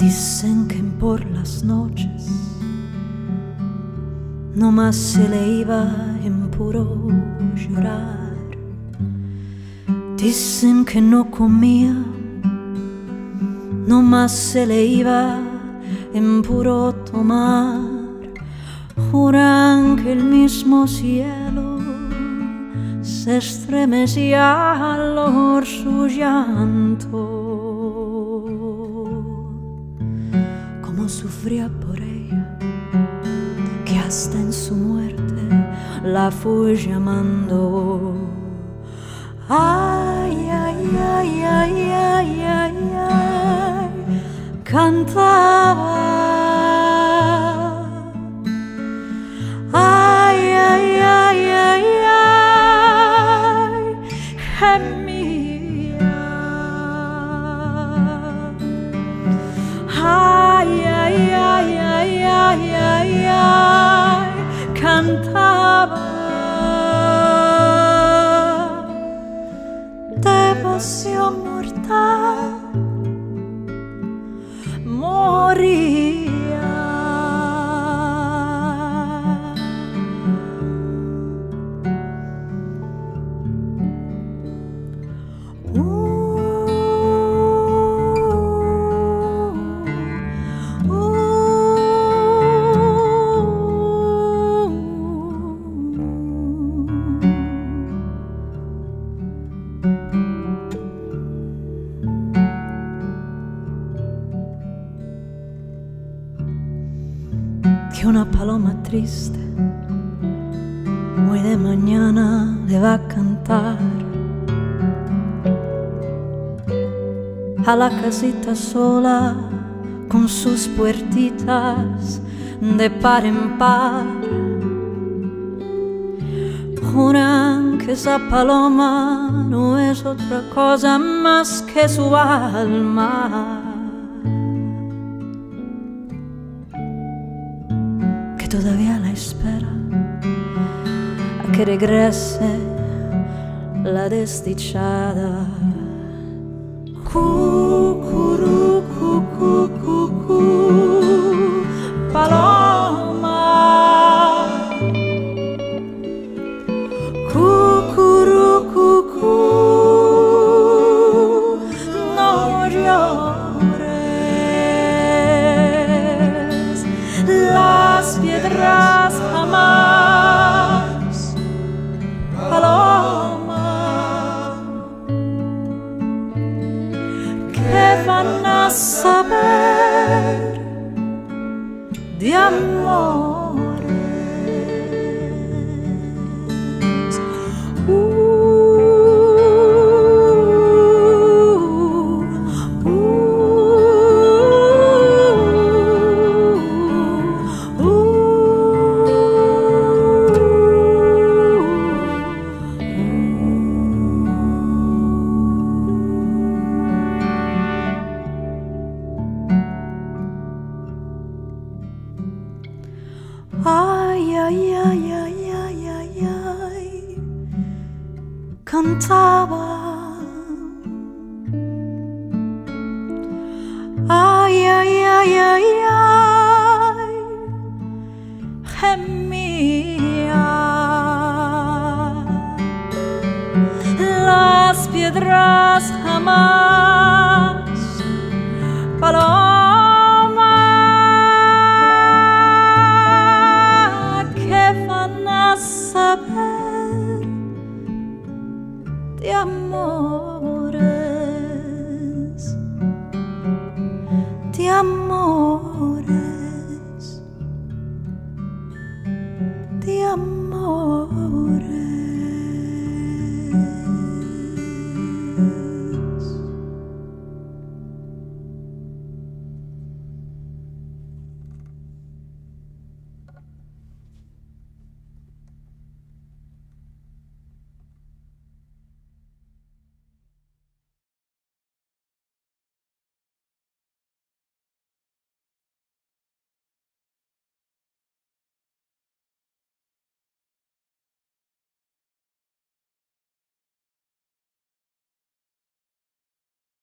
Dicen que por las noches no más se le iba en puro llorar. Dicen que no comía, no más se le iba en puro tomar. Juran que el mismo cielo se estremecía al oír su llanto. Sufría por ella, que hasta en su muerte la fue llamando. Ay, ay, ay, ay, ay, ay, ay, cantaba. Ay, ay, ay, ay, ay, gemía. Que una paloma triste muy de mañana le va a cantar a la casita sola con sus puertitas de par en par. Juran que esa paloma no es otra cosa más que su alma. Todavía la espera a que regrese la desdichada. Cucurú, de Ay, ay, ay, ay, ay, ay, cantaba. Ay, ay, ay, ay, ay, gemía. Las piedras jamás, paloma, de amores, de amores, de amores.